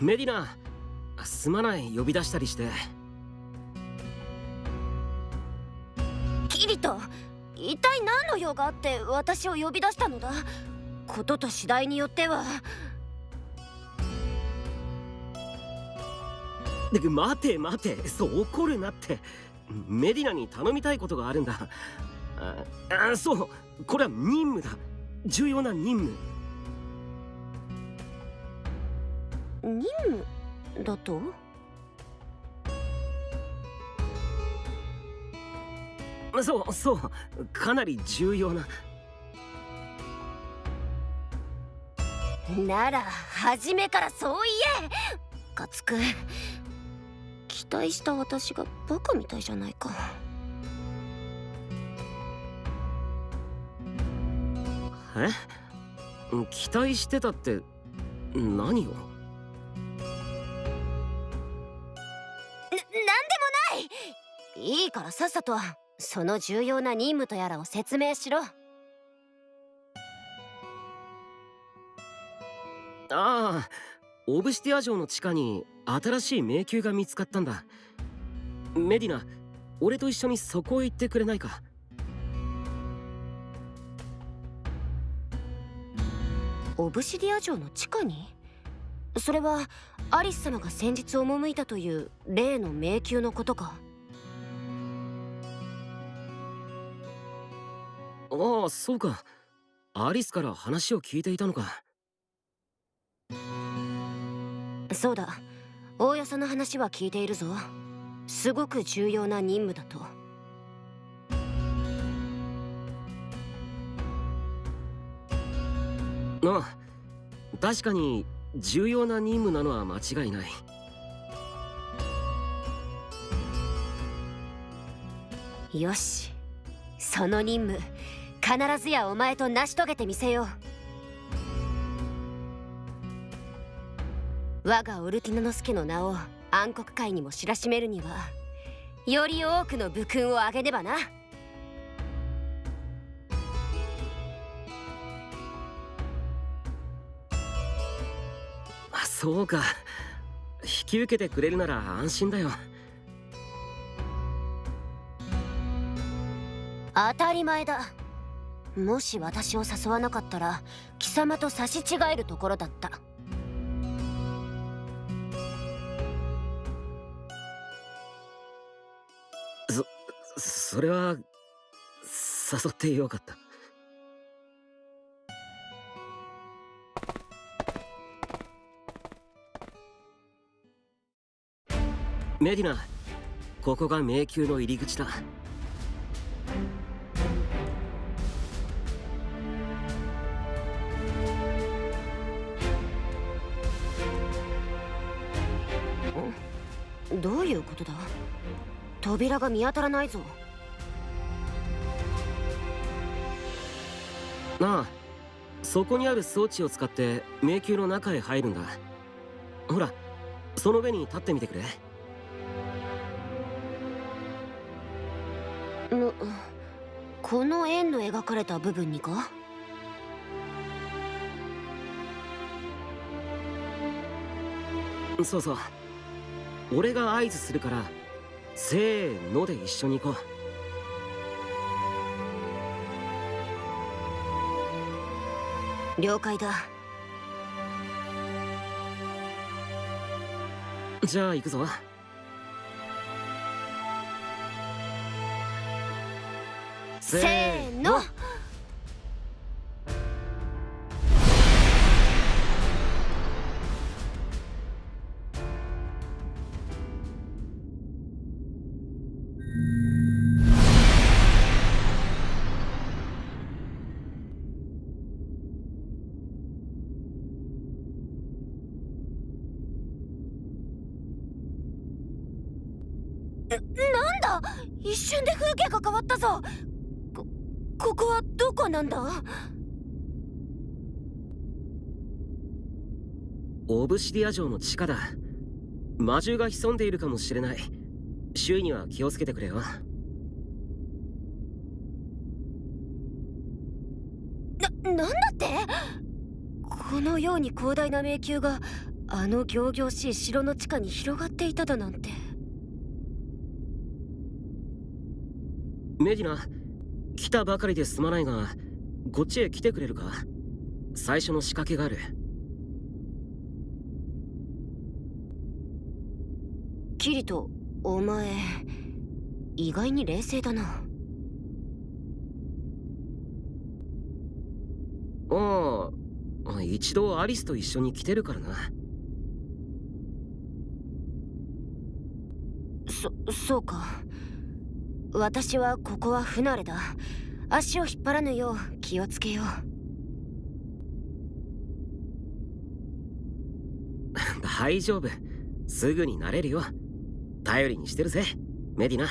メディナすまない呼び出したりして。キリト一体何の用があって私を呼び出したのだ？ことと次第によっては。待て待てそう怒るなって。メディナに頼みたいことがあるんだ。ああそうこれは任務だ。重要な任務任務だと？そうそうかなり重要な。なら初めからそう言え。かつく期待した私がバカみたいじゃないか。え？期待してたって何を？いいいからさっさとその重要な任務とやらを説明しろ。ああオブシティア城の地下に新しい迷宮が見つかったんだ。メディナ俺と一緒にそこへ行ってくれないか。オブシディア城の地下に？それはアリス様が先日赴いたという例の迷宮のことかああそうか。アリスから話を聞いていたのか。そうだ。おおよその話は聞いているぞ。すごく重要な任務だと。ああ確かに重要な任務なのは間違いない。よし。その任務必ずやお前と成し遂げてみせよう。我がオルティナノスケの名を暗黒界にも知らしめるにはより多くの武勲をあげねばな。そうか。引き受けてくれるなら安心だよ。当たり前だもし私を誘わなかったら貴様と差し違えるところだった。そそれは誘ってよかった。メディナここが迷宮の入り口だ。どういうことだ？扉が見当たらないぞ。なあそこにある装置を使って迷宮の中へ入るんだ。ほらその上に立ってみてくれ。のこの円の描かれた部分にか？そうそう俺が合図するからせーので一緒に行こう。了解だ。じゃあ行くぞ。せーのなんだ？一瞬で風景が変わったぞ。ここはどこなんだ？オブシディア城の地下だ。魔獣が潜んでいるかもしれない。周囲には気をつけてくれよ。な、なんだって？このように広大な迷宮があの仰々しい城の地下に広がっていただなんてメディナ来たばかりですまないがこっちへ来てくれるか？最初の仕掛けがある。キリトお前意外に冷静だな。ああ一度アリスと一緒に来てるからな。そそうか私はここは不慣れだ。足を引っ張らぬよう気をつけよう。大丈夫。すぐになれるよ。頼りにしてるぜ。メディナ。